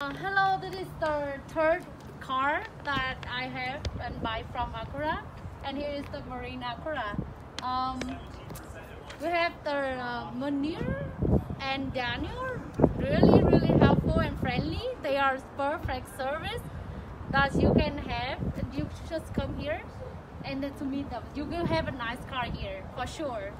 Uh, hello, this is the third car that I have and buy from Acura. And here is the Marin Acura. Um, we have the uh, Munir and Daniel, really, really helpful and friendly. They are perfect service that you can have. You just come here and to meet them. You will have a nice car here for sure.